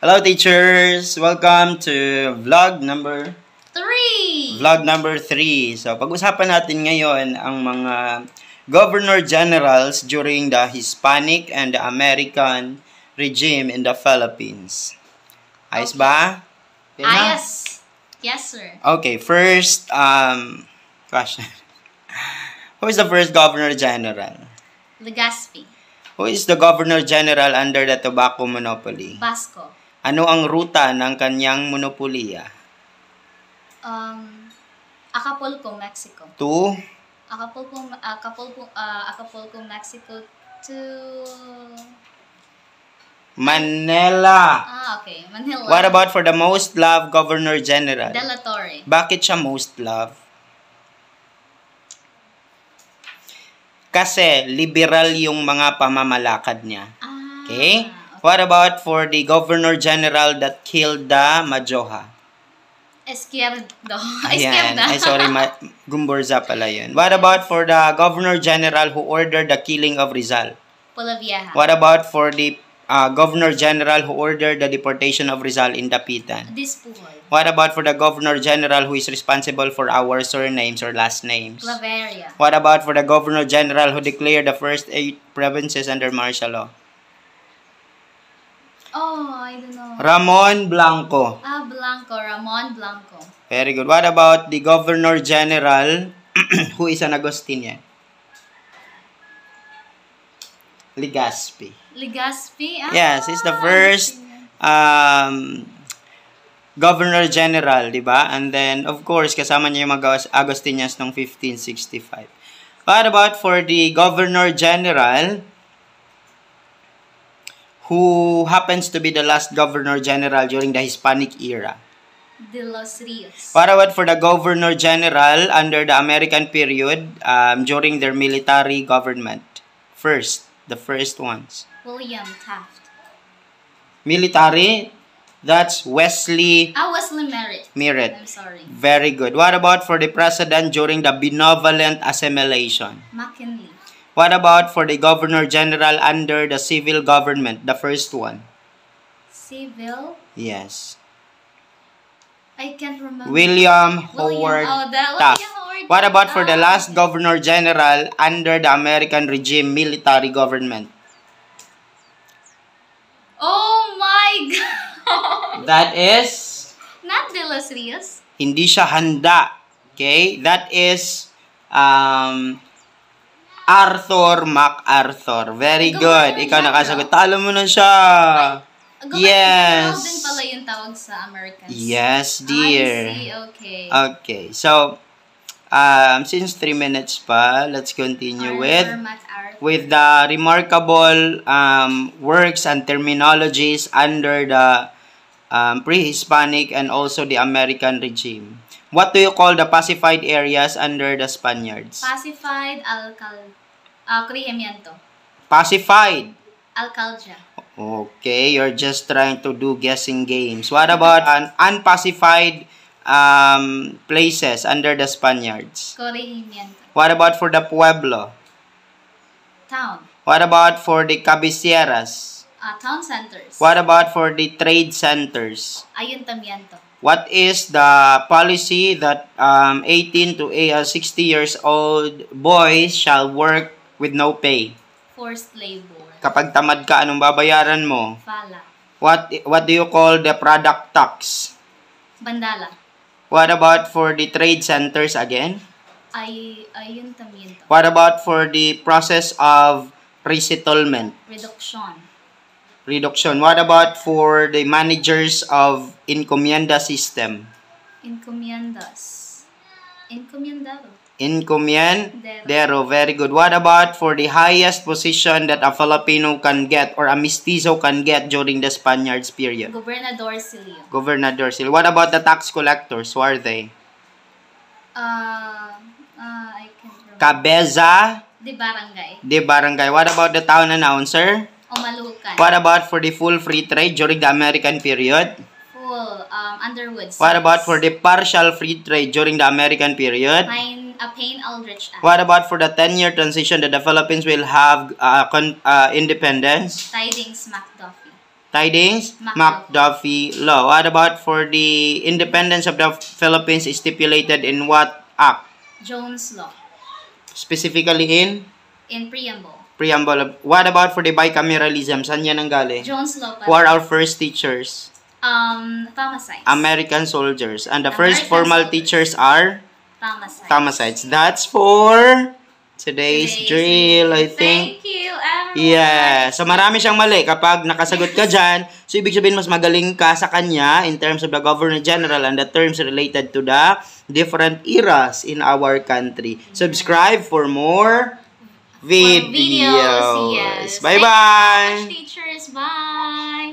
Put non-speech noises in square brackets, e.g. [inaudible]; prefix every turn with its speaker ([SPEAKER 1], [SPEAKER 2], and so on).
[SPEAKER 1] Hello teachers! Welcome to vlog number
[SPEAKER 2] Three!
[SPEAKER 1] vlog number 3. So pag-usapan natin ngayon ang mga governor generals during the Hispanic and the American regime in the Philippines. Ayos
[SPEAKER 2] Okay.
[SPEAKER 1] ba?
[SPEAKER 2] Ayos! Yes, sir.
[SPEAKER 1] Okay, first um question. [laughs] Who is the first governor general?
[SPEAKER 2] Legazpi.
[SPEAKER 1] Who is the governor general under the tobacco monopoly?
[SPEAKER 2] Basco.
[SPEAKER 1] Ano ang ruta ng kanyang monopolya?
[SPEAKER 2] Um, Acapulco, Mexico.
[SPEAKER 1] To
[SPEAKER 2] Acapulco, Acapulco, uh, Acapulco, Mexico to...
[SPEAKER 1] Manila.
[SPEAKER 2] Ah, okay. Manila.
[SPEAKER 1] What about for the most loved governor general?
[SPEAKER 2] De La Torre.
[SPEAKER 1] Bakit siya most loved? Kasi liberal yung mga pamamalakad niya.
[SPEAKER 2] Ah,
[SPEAKER 1] Okay? What about for the governor general that killed the Majoha?
[SPEAKER 2] Esquerdo. [laughs]
[SPEAKER 1] Ayan.
[SPEAKER 2] Esquerda.
[SPEAKER 1] Ay, sorry. Ma- Gumburza pala yun. What about for the governor general who ordered the killing of Rizal?
[SPEAKER 2] Pulavieja.
[SPEAKER 1] What about for the uh, governor general who ordered the deportation of Rizal in Dapitan?
[SPEAKER 2] Dispuhoy.
[SPEAKER 1] What about for the governor general who is responsible for our surnames or last names?
[SPEAKER 2] Claveria.
[SPEAKER 1] What about for the governor general who declared the first eight provinces under martial law?
[SPEAKER 2] Oh, I don't know.
[SPEAKER 1] Ramon Blanco.
[SPEAKER 2] Ah, Blanco. Ramon Blanco.
[SPEAKER 1] Very good. What about the governor general [clears throat] who is an Agostinian? Legazpi.
[SPEAKER 2] Legazpi. Ah,
[SPEAKER 1] Yes, he's the first um, governor general, di ba? And then, of course, kasama niya yung mga Agostinians noong 1565. What about for the governor general who happens to be the last governor general during the Hispanic era?
[SPEAKER 2] De Los Rios.
[SPEAKER 1] What about for the governor general under the American period um, during their military government? First, the first ones.
[SPEAKER 2] William Taft.
[SPEAKER 1] Military, that's Wesley
[SPEAKER 2] Ah, Wesley Merritt.
[SPEAKER 1] Merritt.
[SPEAKER 2] I'm sorry.
[SPEAKER 1] Very good. What about for the president during the benevolent assimilation?
[SPEAKER 2] McKinley.
[SPEAKER 1] What about for the governor general under the civil government, the first one?
[SPEAKER 2] Civil.
[SPEAKER 1] Yes.
[SPEAKER 2] I can't remember.
[SPEAKER 1] William
[SPEAKER 2] William-
[SPEAKER 1] Howard
[SPEAKER 2] oh, the-
[SPEAKER 1] Taft.
[SPEAKER 2] William Howard
[SPEAKER 1] What about for the last governor general under the American regime military government? That is
[SPEAKER 2] Not De Los Rios.
[SPEAKER 1] hindi siya handa. Okay? That is um Arthur MacArthur. Very good.
[SPEAKER 2] Governor
[SPEAKER 1] Ikaw
[SPEAKER 2] General.
[SPEAKER 1] nakasagot. Talo mo na siya.
[SPEAKER 2] Governor
[SPEAKER 1] Yes.
[SPEAKER 2] General din pala yung tawag sa Americans.
[SPEAKER 1] Yes,
[SPEAKER 2] I
[SPEAKER 1] dear.
[SPEAKER 2] see. Okay.
[SPEAKER 1] Okay. So, um, since three minutes pa, let's continue with
[SPEAKER 2] Arthur MacArthur.
[SPEAKER 1] with the remarkable um, works and terminologies under the um, pre-Hispanic and also the American regime. What do you call the pacified areas under the Spaniards?
[SPEAKER 2] Pacified Alcal... Uh, Corregimiento.
[SPEAKER 1] pacified.
[SPEAKER 2] Alcaldia.
[SPEAKER 1] Okay, you're just trying to do guessing games. What about an unpacified um, places under the Spaniards?
[SPEAKER 2] Corregimiento.
[SPEAKER 1] What about for the pueblo?
[SPEAKER 2] Town.
[SPEAKER 1] What about for the cabeceras?
[SPEAKER 2] Uh, town centers.
[SPEAKER 1] What about for the trade centers?
[SPEAKER 2] Ayuntamiento.
[SPEAKER 1] What is the policy that um, 18 to uh, 60 years old boys shall work with no pay?
[SPEAKER 2] Forced labor.
[SPEAKER 1] Kapag tamad ka, anong babayaran mo?
[SPEAKER 2] Fala.
[SPEAKER 1] What what do you call the product tax?
[SPEAKER 2] Bandala.
[SPEAKER 1] What about for the trade centers again?
[SPEAKER 2] Ay, ayuntamiento.
[SPEAKER 1] What about for the process of resettlement?
[SPEAKER 2] Reduction.
[SPEAKER 1] Reduction. What about for the managers of encomienda system?
[SPEAKER 2] Encomiendas. Encomiendado.
[SPEAKER 1] Encomiendero. Very good. What about for the highest position that a Filipino can get or a mestizo can get during the Spaniards period?
[SPEAKER 2] Gobernador Silio.
[SPEAKER 1] Governador Sil. What about the tax collectors? Who are they?
[SPEAKER 2] Uh, uh, I can't remember.
[SPEAKER 1] Cabeza
[SPEAKER 2] De Barangay.
[SPEAKER 1] de Barangay. What about the town announcer?
[SPEAKER 2] Omalukan.
[SPEAKER 1] What about for the full free trade during the American period?
[SPEAKER 2] Full. Um, Underwood.
[SPEAKER 1] What about for the partial free trade during the American period?
[SPEAKER 2] Pine, uh, Payne Aldrich Act.
[SPEAKER 1] What about for the 10-year transition that the Philippines will have uh, con- uh, independence?
[SPEAKER 2] Tidings McDuffie.
[SPEAKER 1] Tidings?
[SPEAKER 2] McDuffie.
[SPEAKER 1] McDuffie Law. What about for the independence of the Philippines is stipulated in what act?
[SPEAKER 2] Jones Law.
[SPEAKER 1] Specifically in
[SPEAKER 2] In preamble.
[SPEAKER 1] Preamble. What about for the bicameralism? Saan yan ang galing?
[SPEAKER 2] Jones Law
[SPEAKER 1] Who are our first teachers?
[SPEAKER 2] Um, Thomasites.
[SPEAKER 1] American soldiers. And the first
[SPEAKER 2] American
[SPEAKER 1] formal
[SPEAKER 2] soldiers.
[SPEAKER 1] teachers are
[SPEAKER 2] Thomasites.
[SPEAKER 1] Thomasites. That's for today's
[SPEAKER 2] Today's
[SPEAKER 1] drill, I think.
[SPEAKER 2] Thank you, everyone.
[SPEAKER 1] Yeah. So, marami siyang mali. Kapag nakasagot ka dyan, so ibig sabihin mas magaling ka sa kanya in terms of the Governor General and the terms related to the different eras in our country. Subscribe for more videos.
[SPEAKER 2] videos, yes.
[SPEAKER 1] Bye-bye.
[SPEAKER 2] So much, teachers. Bye.